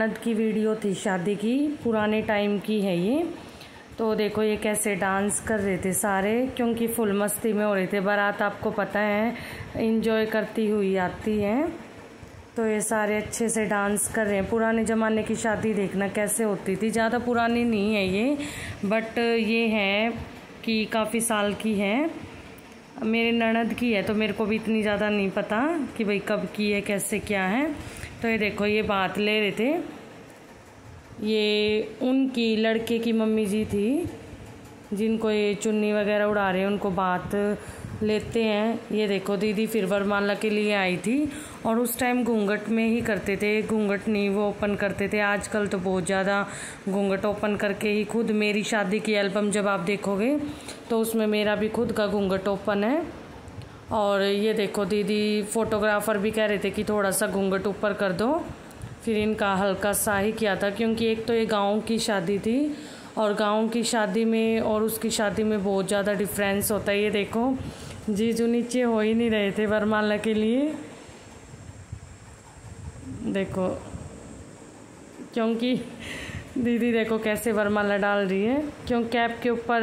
ननद की वीडियो थी शादी की, पुराने टाइम की है ये। तो देखो ये कैसे डांस कर रहे थे सारे, क्योंकि फुल मस्ती में हो रहे थे। बारात आपको पता है इंजॉय करती हुई आती है। तो ये सारे अच्छे से डांस कर रहे हैं। पुराने ज़माने की शादी देखना कैसे होती थी। ज़्यादा पुरानी नहीं है ये बट ये है कि काफ़ी साल की है। मेरे ननद की है तो मेरे को भी इतनी ज़्यादा नहीं पता कि भाई कब की है, कैसे क्या है। तो ये देखो, ये बात ले रहे थे। ये उनकी लड़के की मम्मी जी थी, जिनको ये चुन्नी वगैरह उड़ा रहे हैं, उनको बात लेते हैं। ये देखो, दीदी फिर वरमाला के लिए आई थी और उस टाइम घूंघट में ही करते थे। घूंघट नहीं, वो ओपन करते थे। आजकल तो बहुत ज़्यादा घूंघट ओपन करके ही खुद मेरी शादी की एल्बम जब आप देखोगे तो उसमें मेरा भी खुद का घूंघट ओपन है। और ये देखो, दीदी फोटोग्राफ़र भी कह रहे थे कि थोड़ा सा घूंघट ऊपर कर दो। फिर इनका हल्का सा ही किया था, क्योंकि एक तो ये गाँव की शादी थी और गाँव की शादी में और उसकी शादी में बहुत ज़्यादा डिफरेंस होता है। ये देखो जीजू नीचे हो ही नहीं रहे थे वरमाला के लिए। देखो, क्योंकि दीदी देखो कैसे वरमाला डाल रही है। क्यों, कैप के ऊपर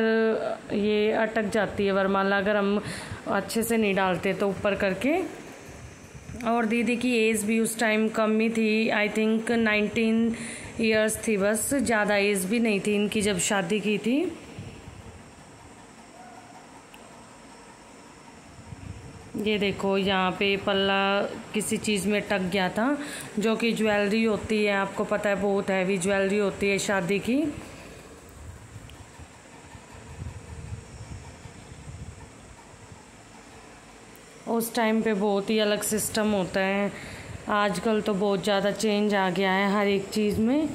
ये अटक जाती है वरमाला, अगर हम अच्छे से नहीं डालते तो ऊपर करके। और दीदी की एज भी उस टाइम कम ही थी आई थिंक नाइनटीन ईयर्स थी बस, ज़्यादा एज भी नहीं थी इनकी जब शादी की थी। ये देखो, यहाँ पे पल्ला किसी चीज़ में टक गया था, जो कि ज्वेलरी होती है, आपको पता है बहुत हैवी ज्वेलरी होती है शादी की। उस टाइम पे बहुत ही अलग सिस्टम होता है। आजकल तो बहुत ज़्यादा चेंज आ गया है हर एक चीज़ में।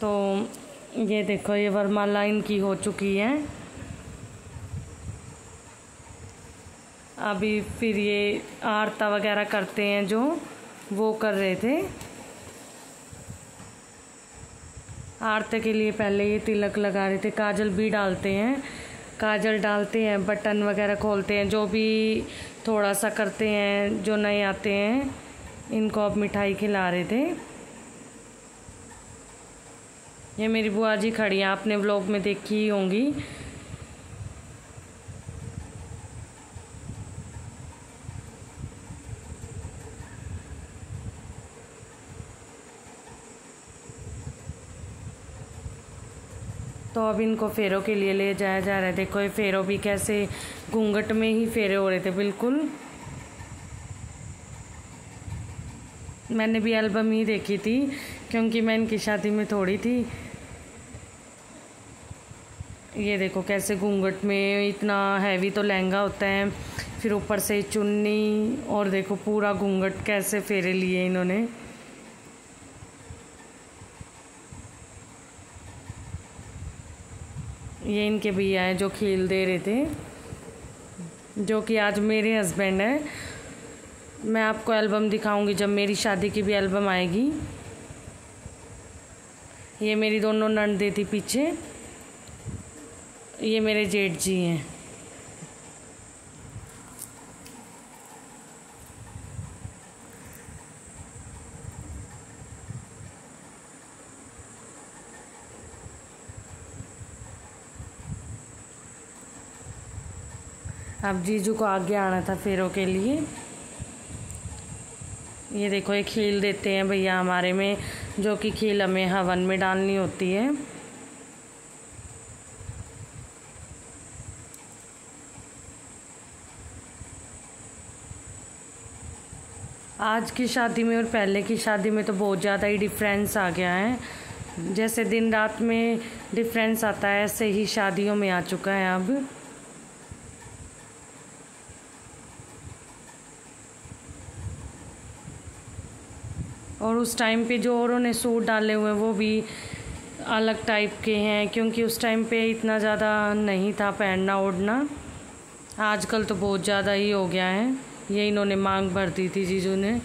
तो ये देखो, ये वर्मा लाइन की हो चुकी है। अभी फिर ये आरता वगैरह करते हैं जो, वो कर रहे थे। आरते के लिए पहले ये तिलक लगा रहे थे, काजल भी डालते हैं। काजल डालते हैं, बटन वगैरह खोलते हैं, जो भी थोड़ा सा करते हैं, जो नए आते हैं, इनको अब मिठाई खिला रहे थे। ये मेरी बुआ जी खड़ी हैं, आपने ब्लॉग में देखी ही होंगी। तो अब इनको फेरों के लिए ले जाया जा रहा है। देखो ये फेरों भी कैसे घूंघट में ही फेरे हो रहे थे, बिल्कुल। मैंने भी एल्बम ही देखी थी, क्योंकि मैं इनकी शादी में थोड़ी थी। ये देखो कैसे घूंघट में इतना हैवी तो लहंगा होता है, फिर ऊपर से चुन्नी, और देखो पूरा घूंघट कैसे फेरे लिए इन्होंने। ये इनके भैया हैं जो खेल दे रहे थे, जो कि आज मेरे हस्बैंड हैं। मैं आपको एल्बम दिखाऊँगी जब मेरी शादी की भी एल्बम आएगी। ये मेरी दोनों नंदे थी पीछे। ये मेरे जेठ जी हैं। अब जीजू को आगे आना था फेरों के लिए। ये देखो, ये खील देते हैं भैया हमारे में, जो कि खील हमें हवन में डालनी होती है। आज की शादी में और पहले की शादी में तो बहुत ज़्यादा ही डिफरेंस आ गया है। जैसे दिन रात में डिफरेंस आता है, ऐसे ही शादियों में आ चुका है अब। और उस टाइम पे जो औरों ने सूट डाले हुए हैं, वो भी अलग टाइप के हैं, क्योंकि उस टाइम पे इतना ज़्यादा नहीं था पहनना, ओढ़ना। आजकल तो बहुत ज़्यादा ही हो गया है। ये इन्होंने मांग भर दी थी जीजू ने।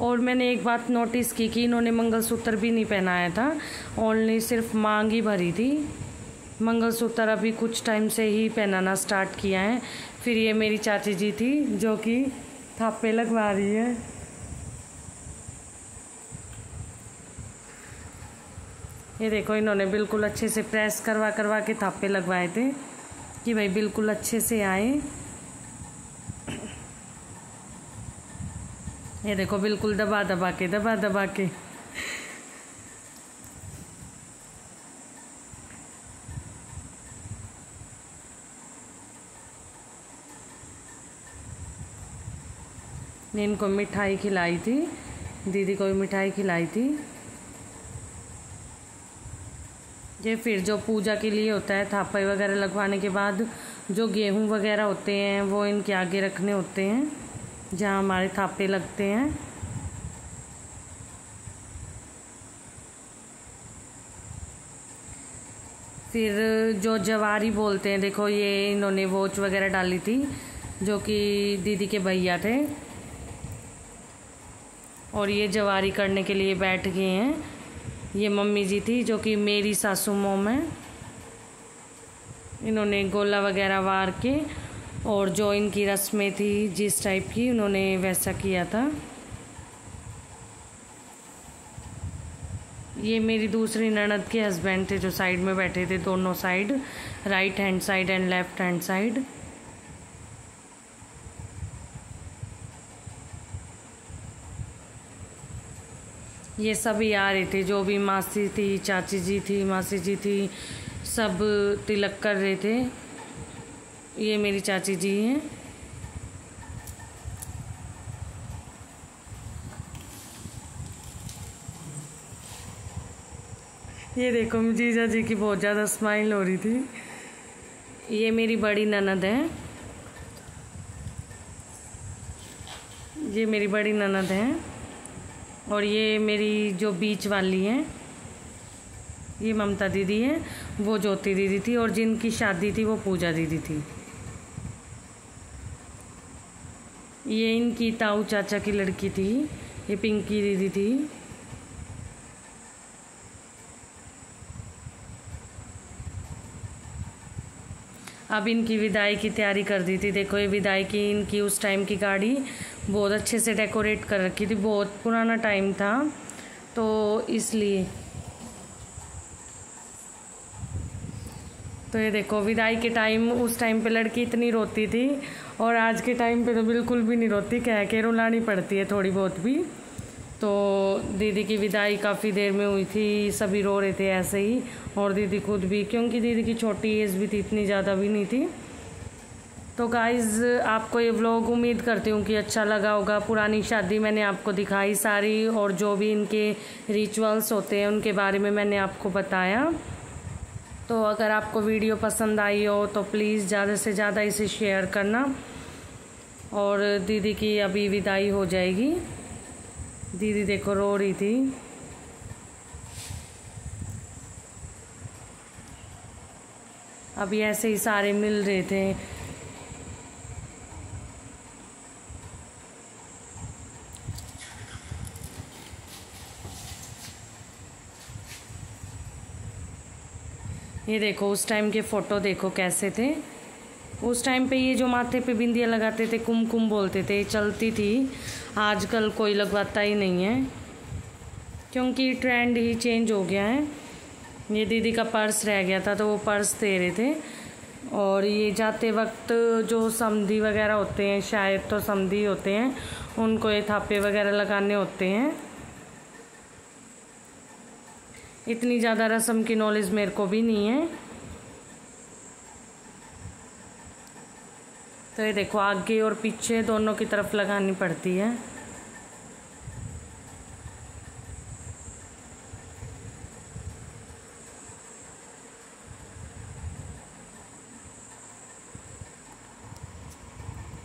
और मैंने एक बात नोटिस की कि इन्होंने मंगलसूत्र भी नहीं पहनाया था। ओनली सिर्फ़ मांग ही भरी थी। मंगलसूत्र अभी कुछ टाइम से ही पहनाना स्टार्ट किया है। फिर ये मेरी चाची जी थी, जो कि थापे लगवा रही है। ये देखो, इन्होंने बिल्कुल अच्छे से प्रेस करवा करवा के थापे लगवाए थे, कि भाई बिल्कुल अच्छे से आए। ये देखो, बिल्कुल दबा दबा के, दबा दबा के। इनको मिठाई खिलाई थी दीदी को भी मिठाई खिलाई थी ये फिर जो पूजा के लिए होता है थापाई वगैरह लगवाने के बाद जो गेहूँ वगैरह होते हैं वो इनके आगे रखने होते हैं जहाँ हमारे थापे लगते हैं फिर जो जवारी बोलते हैं देखो ये इन्होंने वोच वगैरह डाली थी जो कि दीदी के भैया थे और ये जवारी करने के लिए बैठ गए हैं। ये मम्मी जी थी जो कि मेरी सासू मोम है। इन्होंने गोला वगैरह वार के और जो इनकी रस्में थी, जिस टाइप की, उन्होंने वैसा किया था। ये मेरी दूसरी ननद के हस्बैंड थे जो साइड में बैठे थे, दोनों side right hand side and left hand side ये सभी आ रहे थे, जो भी मासी थी, चाची जी थी, मासी जी थी, सब तिलक कर रहे थे। ये मेरी चाची जी हैं। ये देखो जीजा जी की बहुत ज़्यादा स्माइल हो रही थी। ये मेरी बड़ी ननद है। ये मेरी बड़ी ननद है। और ये मेरी जो बीच वाली हैं, ये ममता दीदी हैं, वो ज्योति दीदी थी और जिनकी शादी थी वो पूजा दीदी थी। ये इनकी ताऊ चाचा की लड़की थी, ये पिंकी दीदी थी। अब इनकी विदाई की तैयारी कर दी थी। देखो, ये विदाई की, इनकी उस टाइम की गाड़ी बहुत अच्छे से डेकोरेट कर रखी थी। बहुत पुराना टाइम था। तो इसलिए तो ये देखो, विदाई के टाइम उस टाइम पे लड़की इतनी रोती थी और आज के टाइम पे तो बिल्कुल भी नहीं रोती। कह के रुलानी पड़ती है थोड़ी बहुत भी। तो दीदी की विदाई काफ़ी देर में हुई थी, सभी रो रहे थे ऐसे ही, और दीदी खुद भी, क्योंकि दीदी की छोटी एज भी थी, इतनी ज़्यादा भी नहीं थी। तो गाइज़ आपको ये व्लॉग उम्मीद करती हूँ कि अच्छा लगा होगा। पुरानी शादी मैंने आपको दिखाई सारी, और जो भी इनके रिचुअल्स होते हैं, उनके बारे में मैंने आपको बताया। तो अगर आपको वीडियो पसंद आई हो तो प्लीज़ ज़्यादा से ज़्यादा इसे शेयर करना, और दीदी की अभी विदाई हो जाएगी। दीदी देखो रो रही थी। अभी ऐसे ही सारे मिल रहे थे। ये देखो, उस टाइम के फ़ोटो देखो कैसे थे। उस टाइम पे ये जो माथे पे बिंदियाँ लगाते थे, कुमकुम बोलते थे चलती थी, आजकल कोई लगवाता ही नहीं है। क्योंकि ट्रेंड ही चेंज हो गया है। ये दीदी का पर्स रह गया था तो वो पर्स दे रहे थे। और ये जाते वक्त जो समधी वगैरह होते हैं, शायद तो समधी होते हैं, उनको ये थापे वगैरह लगाने होते हैं। इतनी ज़्यादा रस्म की नॉलेज मेरे को भी नहीं है। तो ये देखो, आगे और पीछे दोनों की तरफ़ लगानी पड़ती है।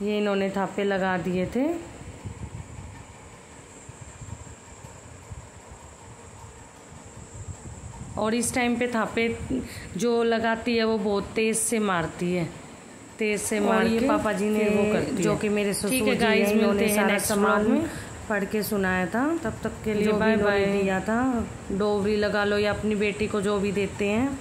ये इन्होंने थापे लगा दिए थे। और इस टाइम पे थापे जो लगाती है, वो बहुत तेज से मारती है। तेज से मार के पापा जी ने वो जो कि मेरे ससुर है में। पढ़ के सुनाया था। तब तक के लिए बाय बाय दिया था। डोबरी लगा लो या अपनी बेटी को जो भी देते हैं।